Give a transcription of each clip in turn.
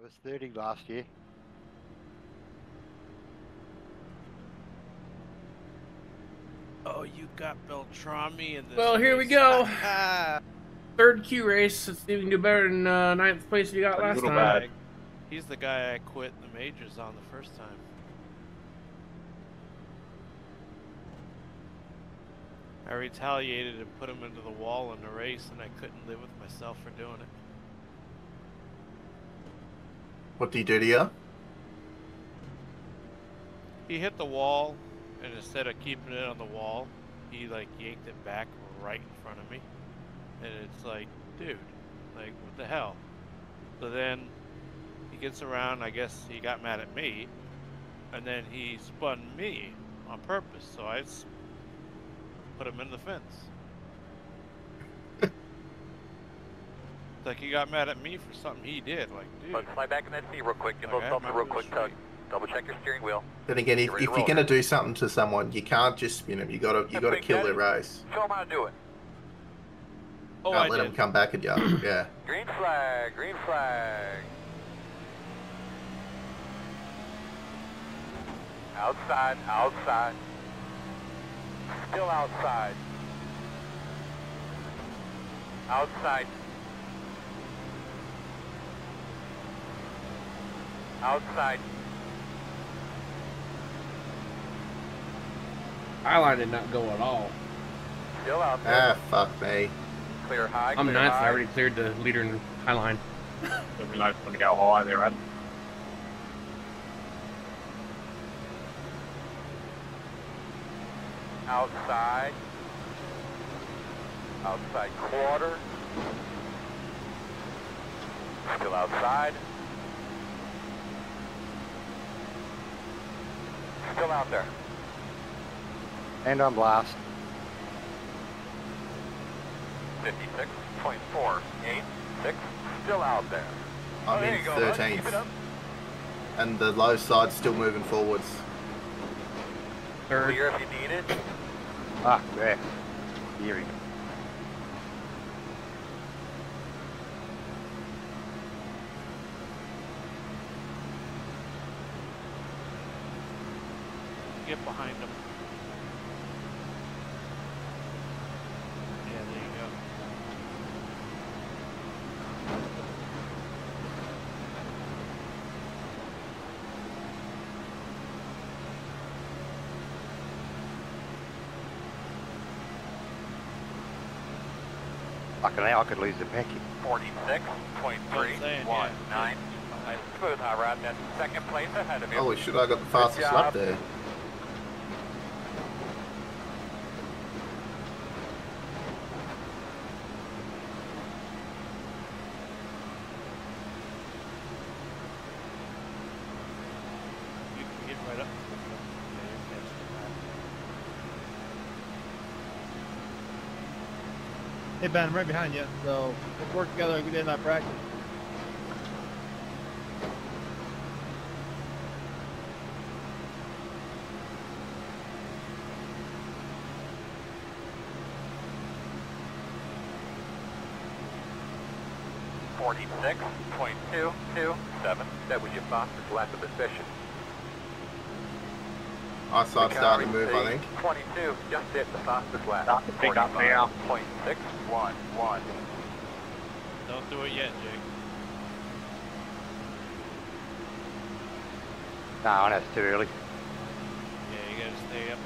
I was 30 last year. Oh, you got Beltrami in this. Well, here we go. Third Q race. Let's see if we can do better than uh, ninth place you got A last little time. bad. He's the guy I quit the majors on the first time. I retaliated and put him into the wall in the race, and I couldn't live with myself for doing it. What did he do to you? He hit the wall, and instead of keeping it on the wall, he like yanked it back right in front of me. And it's like, dude, like what the hell? So then he gets around. I guess he got mad at me, and then he spun me on purpose. So I put him in the fence. It's like he got mad at me for something he did. Like, dude, Let's slide back in that seat real quick. Give like, those I real quick tug. Double check your steering wheel. Then again, if, You're if you're gonna do something to someone, you can't just spin them. You gotta you Hey, gotta kill their race. Show them how to do it. Oh, Can't I let did. them come back at you. yeah. Green flag, green flag. Outside, outside. Still outside. Outside. Outside. Highline did not go at all. Still out there. Ah, fuck me. Clear high, I'm clear ninth. and I already cleared the leader in Highline. Didn't realize it's gonna go high there, Ed. outside, outside quarter, still outside, still out there. And on blast. 56.486, still out there. oh, I'm there in you go, bud. Keep 13th, and the low side's still moving forwards. Third. Clear if you need it. Ah, there. Here behind him. Yeah, there you go. Fucking hell, I could lose the packet. 46.319. Smooth high rod, that's second place ahead of you. Holy shit, I got the fastest lap there. You can get right up. Yeah, you're catching the Hey Ben, I'm right behind you. So let's work together like we did in that practice. Forty-six point two two seven. That was your fastest lap of the session. Our side's starting to move, I think. Twenty-two, just hit the fastest lap. Start to pick up now. Point six one one. Don't do it yet, Jake. No, that's too early. Yeah, you gotta stay up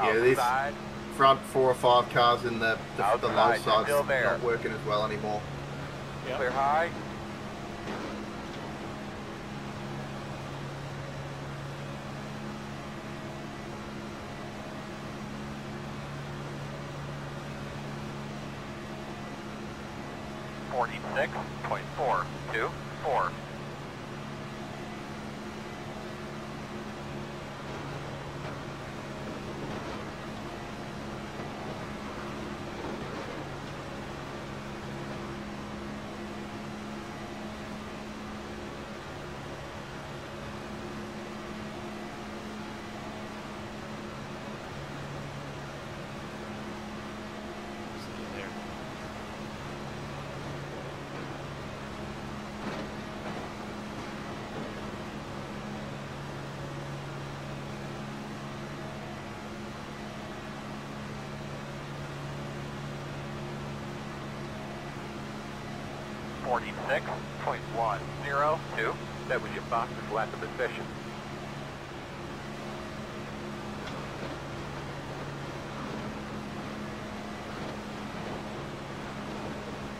on Yeah, these- Front four or five cars in the the, the low Outside, side's not working as well anymore. it. clear high. 46.424. 46.102. That was your of the session.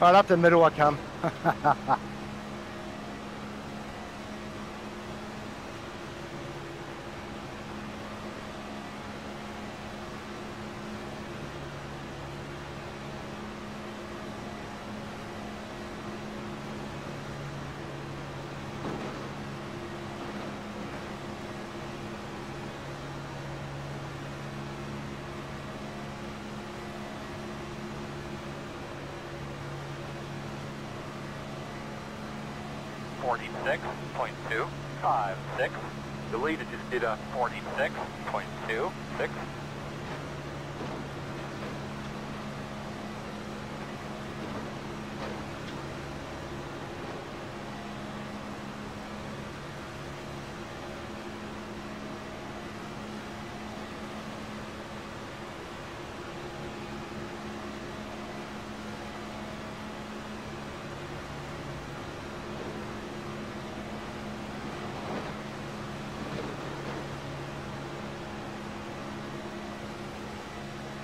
Right up the middle I come. 46.256. The leader just did a 46.266.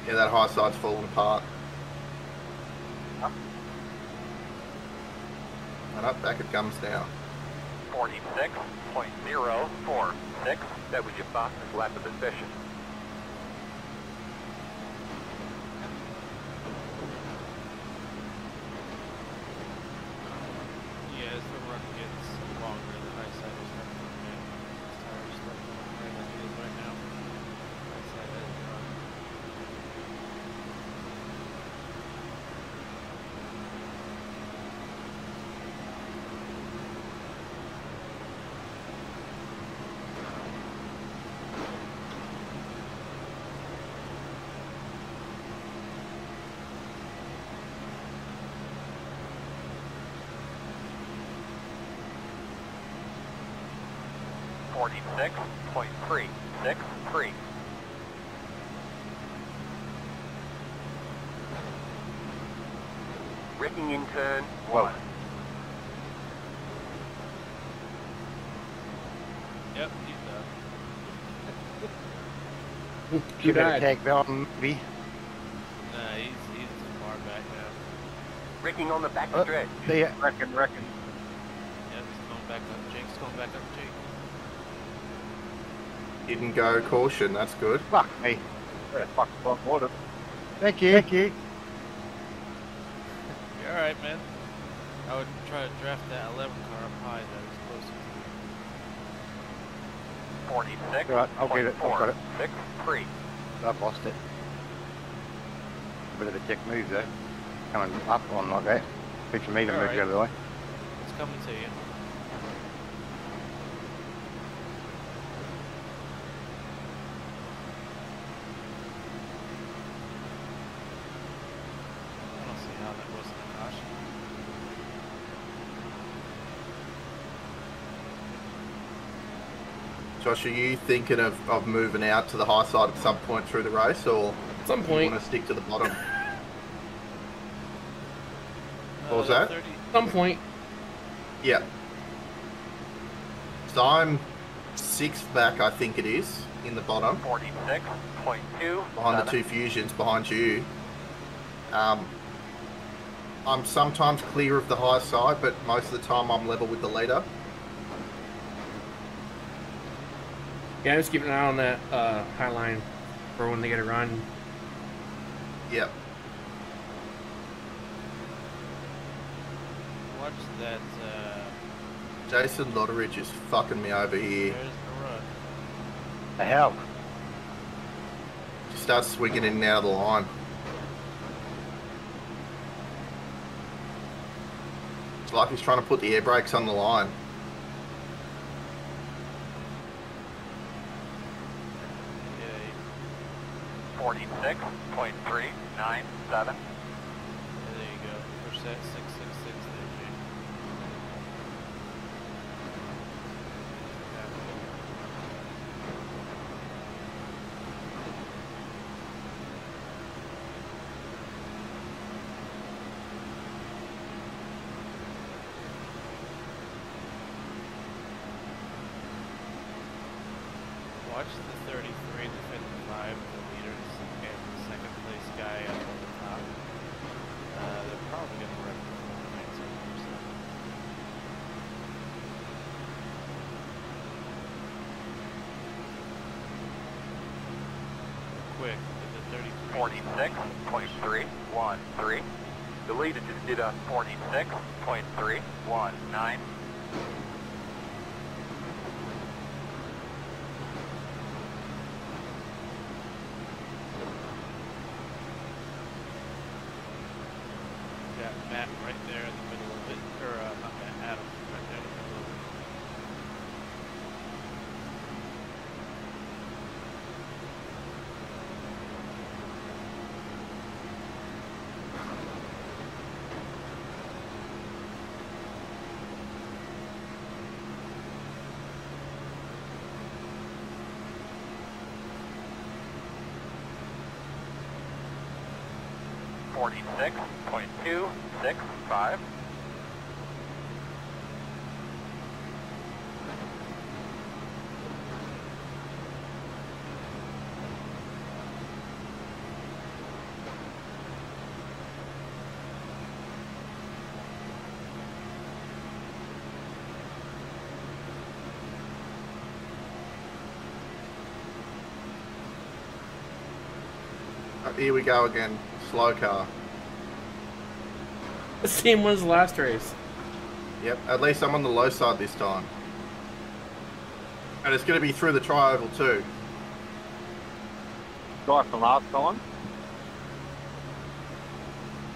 Yeah, that high side's falling apart. And up, back it comes now. Forty-six point zero four six. That was your fastest lap of the session. 46.363. Braking in turn 1. Yep, he's done. you better take Belton, B. Nah, he's, he's far back now. Braking on the back uh, stretch. They, reckon, reckon. Yep, he's going back up. Jake's going back up, Jake. Didn't go caution, that's good. Fuck me. Yeah, fuck, fuck, water. Thank you. Thank you. You're alright, man. I would try to draft that 11 car up high that was closest. Forty-six Right, I'll get point it, I've four got it. six three. I've lost it. A Bit of a dick move though. Coming up on like that. Picture me to move Alright. the other way. It's coming to you. I don't see how that wasn't a caution. Josh, are you thinking of, of moving out to the high side at some point through the race, or At some you point, want to stick to the bottom? What was Uh, that? 30, at some point. Yeah. So I'm sixth back, I think it is, in the bottom, Forty-six point two. behind the two fusions behind you. Um, I'm sometimes clear of the high side, but most of the time I'm level with the leader. Yeah, I'm just keep an eye on that uh, high line for when they get a run. Yep. watch that. Uh, Jason Lotteridge is fucking me over here. there's the run. The hell? He starts swinging in and out of the line. It's like he's trying to put the air brakes on the line. 46.397. There you go. Push that 666. Quick, the 33. 46.313. The leader just did a 46.319. 46.265. Uh, here we go again. Slow car. The same one as the last race. Yep, at least I'm on the low side this time. And it's going to be through the tri-oval too. Guy from last time.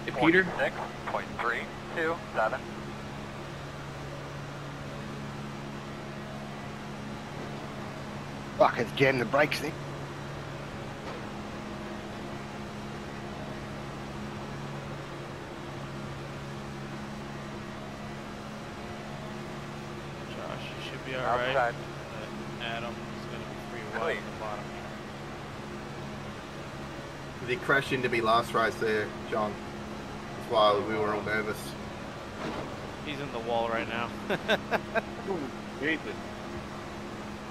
Hey, Peter. 46.327. Fuck, it's jammed the brakes thing. Josh, you should be alright. Outside. Adam is going to be free wide Clean. at the bottom here. He crashed into me last race there, John. That's why we were all nervous. He's in the wall right now. Jesus.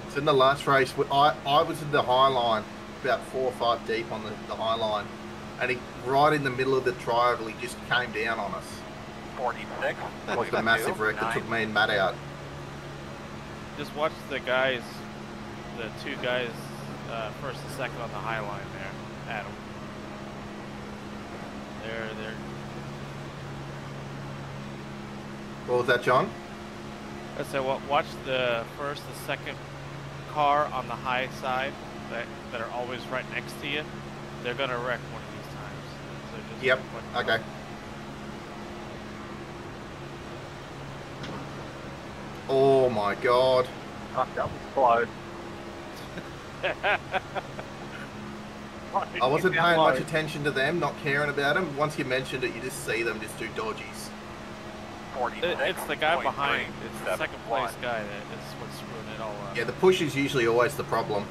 It's in the last race. I, I was in the high line, about four or five deep on the, the high line. And he, right in the middle of the tri-oval, he just came down on us. 46. It was a massive wreck that took me and Matt out. Just watch the guys, the two guys, uh, first and second on the high line there. Adam. There, there. What was that, John? I said, wa- watch the first and second car on the high side that, that are always right next to you. They're gonna wreck one of these times. So just Yep. Okay. Oh my god. Fuck, that was close. I wasn't paying much attention to them, not caring about them. Once you mentioned it, you just see them just do dodgies. It- it's the guy behind. It's the second place guy that is what's screwing it all up. Yeah, the push is usually always the problem.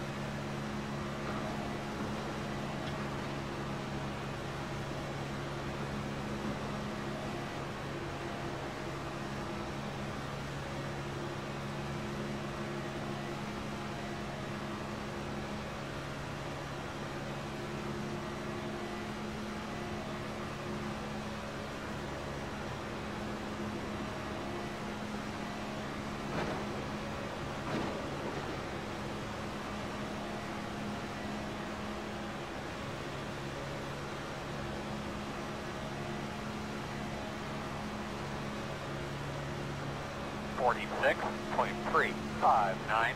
Forty-six point three five nine.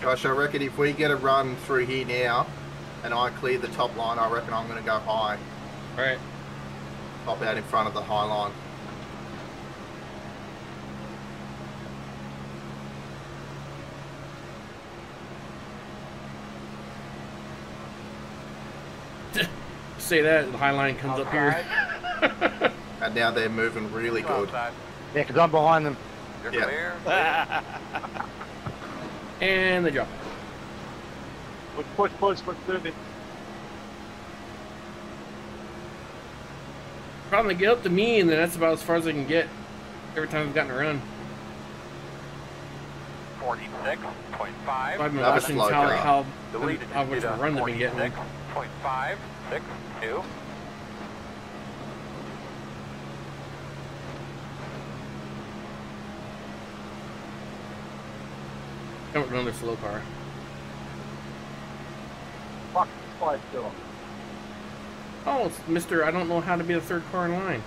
Gosh, I reckon if we get a run through here now, and I clear the top line, I reckon I'm going to go high, All right. pop out in front of the high line. Say that the high line comes up here. And now they're moving really good. Outside. Yeah, 'cause I'm behind them. You're Yeah. clear. and they drop. Push, push, push, push, do this. Problem they get up to me, and then that's about as far as I can get every time I've gotten a run. 46.5. So I've been watching slow how, car. how, The how much did a run they've been getting. 46.562. Come with another slow car. Fuck, five still. Oh, it's Mister. I don't know how to be the third car in line.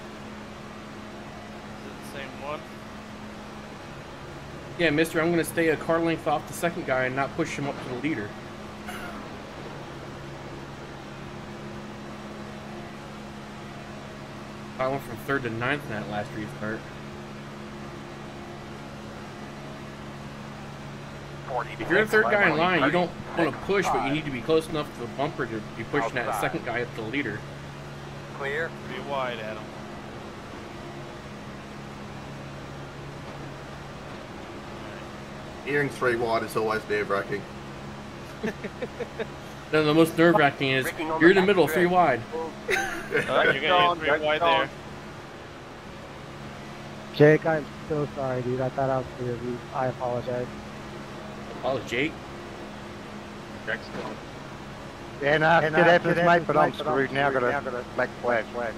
Is it the same one? Yeah, Mister. I'm gonna stay a car length off the second guy and not push him up to the leader. I went from third to ninth in that last restart. If you're the third guy in line, you don't want to push, but you need to be close enough to the bumper to be pushing that second guy up to the leader. Clear. Be wide, Adam. Hearing three wide is always nerve wracking. Then the most nerve wracking is you're in the the middle, three wide. Oh, you're gonna Going, hit three wide there. Jake, I'm so sorry, dude. I thought I was clear of you. I apologize. Oh, Jake. Jack's going. Yeah, no, Yeah, it no, happens, it mate, happens, but I'm mate, but I'm screwed now. screwed Got a black flag. flag.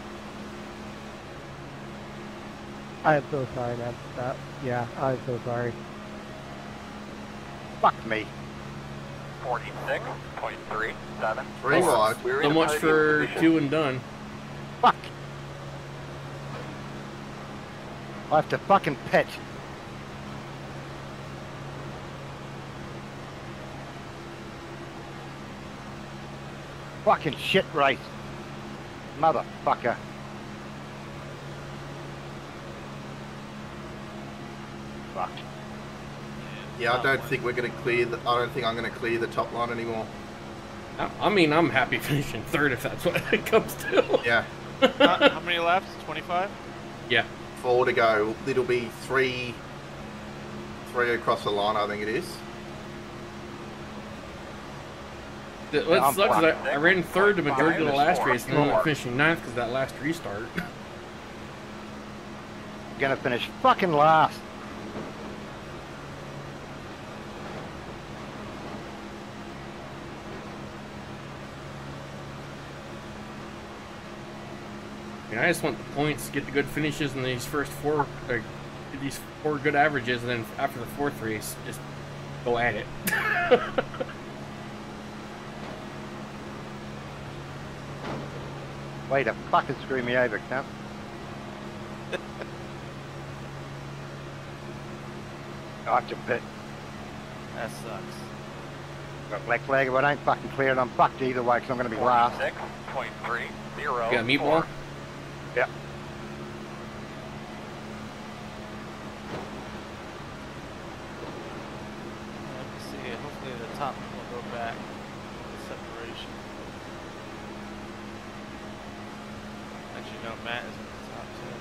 I am so sorry, man. That, yeah, I'm so sorry. Fuck me. 46.37. Three wide. We're So in a much for position. two and done. Fuck. I have to fucking pitch. Fucking shit race. Motherfucker. Fuck. Yeah, I don't think we're going to clear. The, I don't think I'm going to clear the top line anymore. I- I mean, I'm happy finishing third if that's what it comes to. Yeah, how, how many laps? 25? yeah. four to go. It'll be three, three across the line. I think it is. Th- What I'm sucks is I. I ran third the majority of the last Five, race and then I'm finishing ninth because that last restart. Gonna finish fucking last. I, mean, I just want the points, get the good finishes in these first four, like, these four good averages, and then after the fourth race, just go at it. Way to fucking screw me over, cunt. I have to pit. That sucks. Got black flag. If I don't fucking clear it, I'm fucked either way because I'm going to be last. 46.30. You got a meatball? Yeah. Let me see. Hopefully the top will go back. The separation. Actually, no, Matt is in the top too.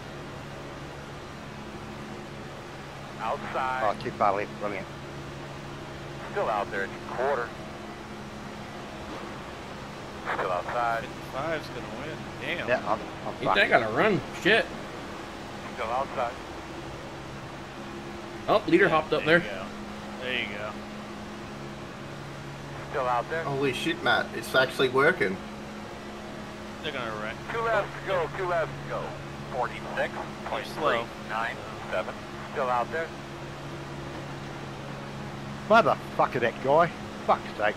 Outside. Oh, too far left. Brilliant. Still out there in the quarter. Still outside. 55's gonna win. Damn. Yeah, I'm, I'm Ain't fucked. that gotta run? Shit. Still outside. Oh, leader hopped up there. there. You go. There you go. Still out there. Holy shit, Matt! It's actually working. They're gonna wreck. Two laps to go. Two laps to go. Slow. 46.397. Still out there. Motherfucker, that guy. Fuck's sake.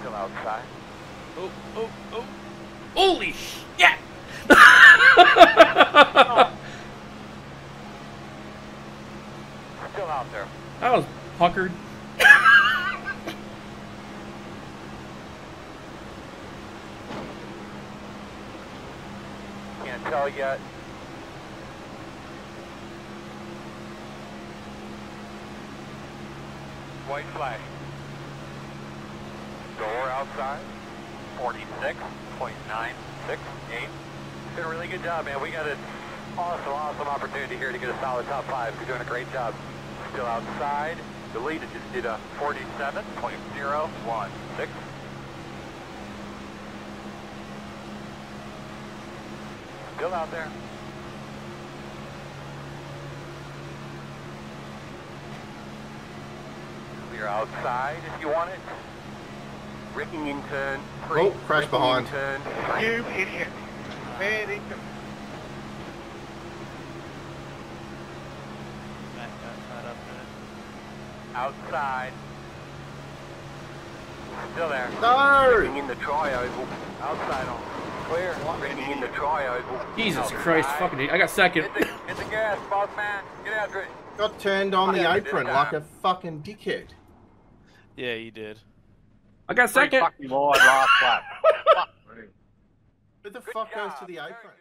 Still outside. Oh, oh, oh. Holy shit! Still out there. I was puckered. Can't tell yet. White flag. Door outside. 46.968. Did a really good job, man. We got an awesome, awesome opportunity here to get a solid top five. You're doing a great job. Still outside. The lead just did a 47.016. Still out there. You're outside if you want it. Braking in turn. Three. Oh, crash Braking behind. Turn. You idiot. Man, he- outside up there. Outside. Still there. No! Braking in the tri-oval. Outside on. Clear. Braking in the tri-oval. Jesus Outside. Christ, fucking! I got second. Hit the, hit the gas, boss man. Get after it. Got turned on the Yeah, you did apron like a fucking dickhead. Yeah, you did. I got second. fucking wide last lap. Fuck. Who the Good fuck goes to the Very apron?